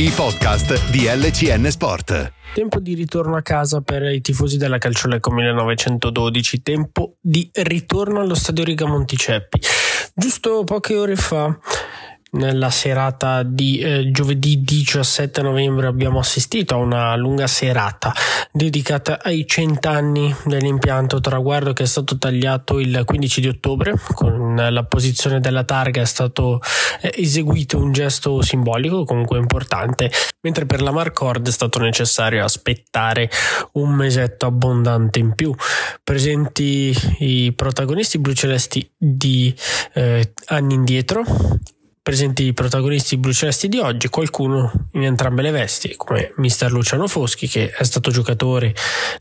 I podcast di LCN Sport. Tempo di ritorno a casa per i tifosi della Calciolecco 1912, tempo di ritorno allo stadio Rigamonti Ceppi. Giusto poche ore fa nella serata di eh, giovedì 17 novembre abbiamo assistito a una lunga serata dedicata ai cent'anni dell'impianto traguardo che è stato tagliato il 15 di ottobre. Con la posizione della targa è stato eh, eseguito un gesto simbolico comunque importante mentre per la Marcord è stato necessario aspettare un mesetto abbondante in più. Presenti i protagonisti blu celesti di eh, anni indietro presenti i protagonisti blucelesti di oggi, qualcuno in entrambe le vesti, come mister Luciano Foschi che è stato giocatore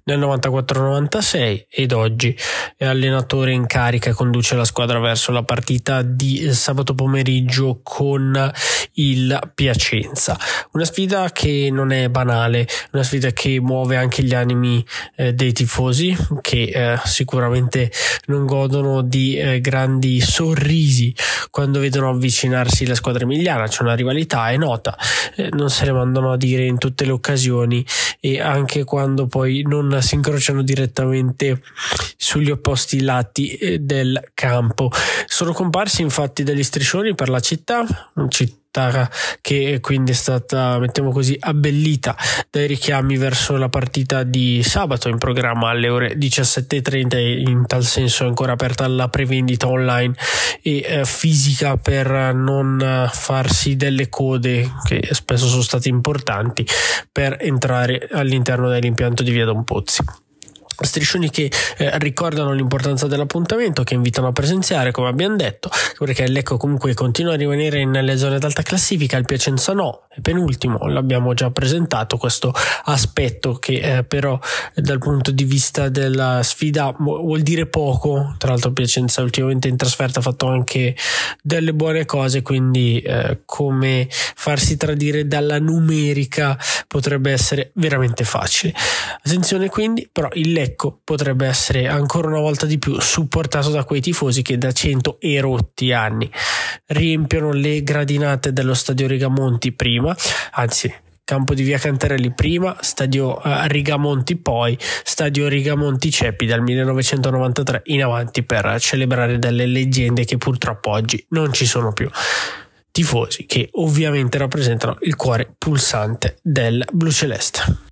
nel 94-96 ed oggi è allenatore in carica e conduce la squadra verso la partita di sabato pomeriggio con il Piacenza. Una sfida che non è banale, una sfida che muove anche gli animi eh, dei tifosi che eh, sicuramente non godono di eh, grandi sorrisi quando vedono avvicinarsi la squadra emiliana, c'è una rivalità, è nota, eh, non se ne mandano a dire in tutte le occasioni e anche quando poi non si incrociano direttamente sugli opposti lati eh, del campo. Sono comparsi infatti degli striscioni per la città, città città che quindi è stata, mettiamo così, abbellita dai richiami verso la partita di sabato in programma alle ore 17.30 e in tal senso è ancora aperta la prevendita online e eh, fisica per non farsi delle code che spesso sono state importanti per entrare all'interno dell'impianto di Via Don Pozzi. Striscioni che eh, ricordano l'importanza dell'appuntamento, che invitano a presenziare, come abbiamo detto, perché Lecco comunque continua a rimanere nelle zone d'alta classifica, il Piacenza no, è penultimo, l'abbiamo già presentato questo aspetto che eh, però dal punto di vista della sfida vuol dire poco, tra l'altro Piacenza ultimamente in trasferta ha fatto anche delle buone cose, quindi eh, come farsi tradire dalla numerica potrebbe essere veramente facile. Attenzione quindi, però il Lecco potrebbe essere ancora una volta di più supportato da quei tifosi che da cento e rotti anni riempiono le gradinate dello stadio Rigamonti prima, anzi campo di via Cantarelli prima, stadio uh, Rigamonti poi, stadio Rigamonti Ceppi dal 1993 in avanti per celebrare delle leggende che purtroppo oggi non ci sono più. Tifosi che ovviamente rappresentano il cuore pulsante del blu celeste.